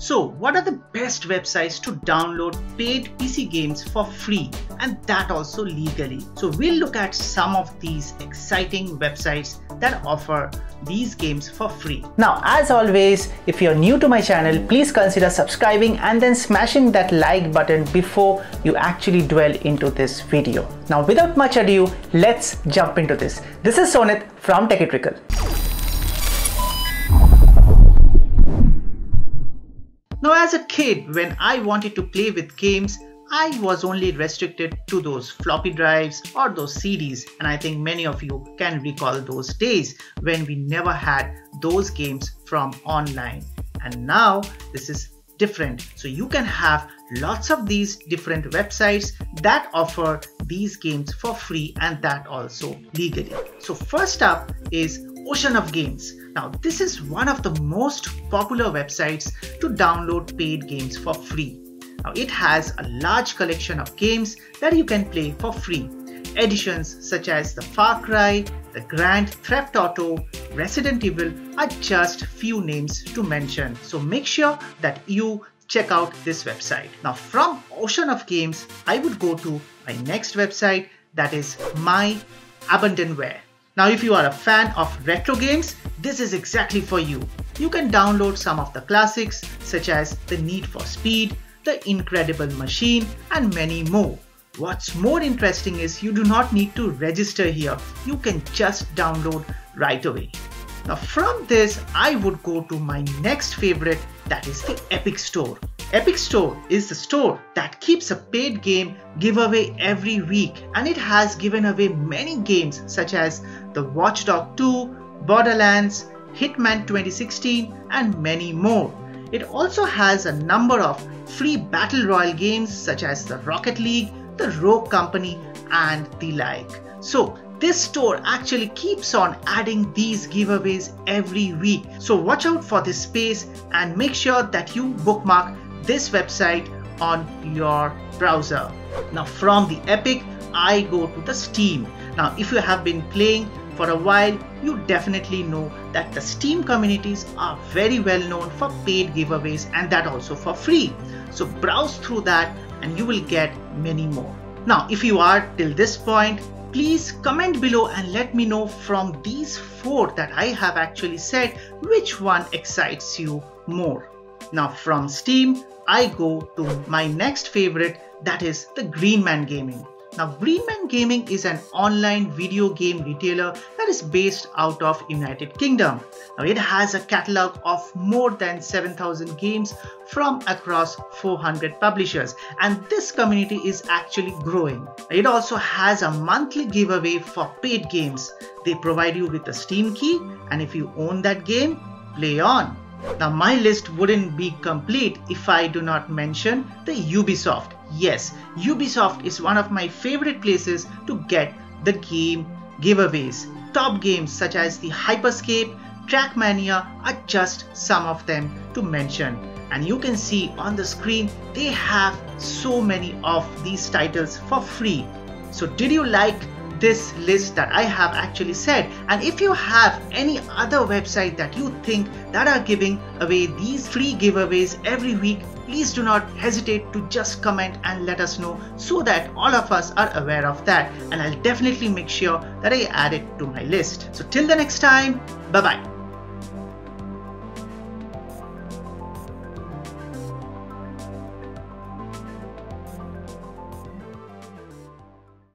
So, what are the best websites to download paid PC games for free and that also legally? So, we'll look at some of these exciting websites that offer these games for free. Now, as always, if you're new to my channel, please consider subscribing and then smashing that like button before you actually dwell into this video. Now, without much ado, let's jump into this. This is Sonit from Techie Trickle. Now as a kid, when I wanted to play with games, I was only restricted to those floppy drives or those CDs and I think many of you can recall those days when we never had those games from online. And now this is different. So you can have lots of these different websites that offer these games for free and that also legally. So first up is Ocean of Games. Now, this is one of the most popular websites to download paid games for free. Now, it has a large collection of games that you can play for free. Editions such as the Far Cry, the Grand Theft Auto, Resident Evil are just few names to mention. So make sure that you check out this website. Now from Ocean of Games, I would go to my next website that is My Abandonware. Now if you are a fan of retro games, this is exactly for you. You can download some of the classics such as The Need for Speed, The Incredible Machine and many more. What's more interesting is you do not need to register here. You can just download right away. Now from this, I would go to my next favorite that is the Epic Store. Epic Store is the store that keeps a paid game giveaway every week and it has given away many games such as the Watchdog 2, Borderlands, Hitman 2016 and many more. It also has a number of free battle royale games such as the Rocket League, the Rogue Company and the like. So this store actually keeps on adding these giveaways every week. So watch out for this space and make sure that you bookmark this website on your browser. Now from the Epic, I go to the Steam. Now if you have been playing for a while, you definitely know that the Steam communities are very well known for paid giveaways and that also for free. So browse through that and you will get many more. Now if you are till this point, please comment below and let me know from these four that I have actually said which one excites you more. Now from Steam, I go to my next favorite that is the Green Man Gaming. Now Green Man Gaming is an online video game retailer that is based out of United Kingdom. Now it has a catalog of more than 7000 games from across 400 publishers and this community is actually growing. It also has a monthly giveaway for paid games. They provide you with a Steam key and if you own that game, play on. Now my list wouldn't be complete if I do not mention the Ubisoft. Yes, Ubisoft is one of my favorite places to get the game giveaways. Top games such as the Hyperscape, Trackmania are just some of them to mention. And you can see on the screen they have so many of these titles for free. So did you like this list that I have actually said. And if you have any other website that you think that are giving away these free giveaways every week, please do not hesitate to just comment and let us know so that all of us are aware of that. And I'll definitely make sure that I add it to my list. So till the next time, bye bye.